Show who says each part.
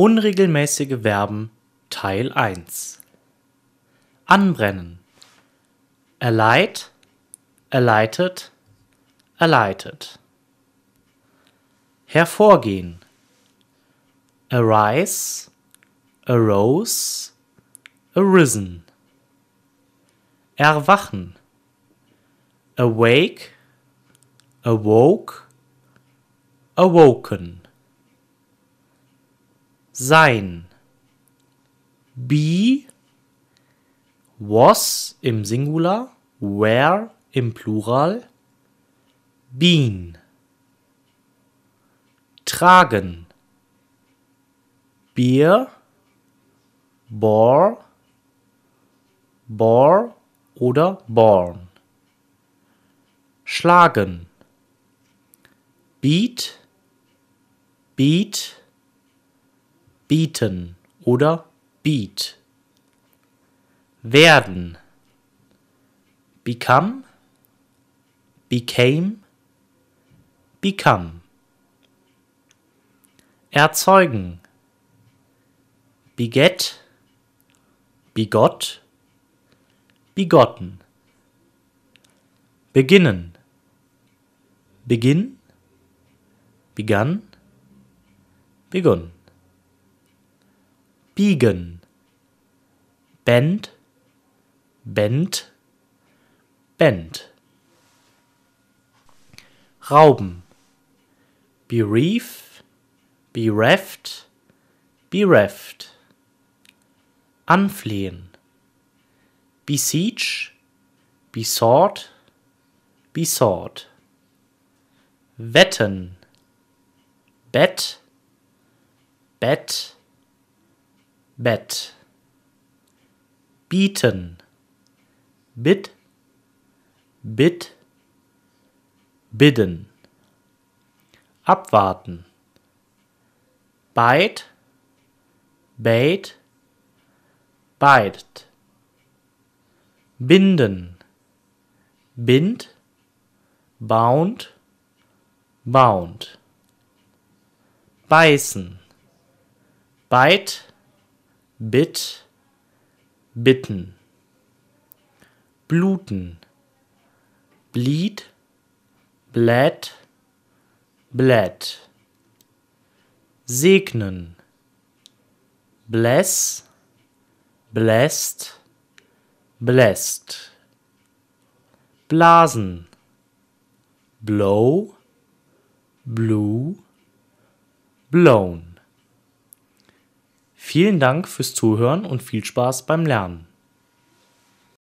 Speaker 1: Unregelmäßige Verben Teil 1 Anbrennen. Alight, alighted, alighted Hervorgehen. Arise, arose, arisen. Erwachen. Awake, awoke, awoken Sein. Be Was im Singular, were im Plural Been. Tragen. Beer Bore Bore oder born. Schlagen. Beat Beat bieten oder beat werden. Become. Became. Become. Erzeugen. Beget. Begot. Begotten. Beginnen. Beginn begann begun biegen bend. Bent bent rauben. Bereave bereft bereft anflehen. Beseech besought besought wetten. Bet. Bet Bett. Bieten. Bid bid bidden. Abwarten. Bite bait beidet. Binden. Bind. Bound. Bound. Beißen. Bite bit, bitten, bluten, bleed, bled, bled, segnen, bless, blessed, blessed, blasen, blow, blew, blown. Vielen Dank fürs Zuhören und viel Spaß beim Lernen.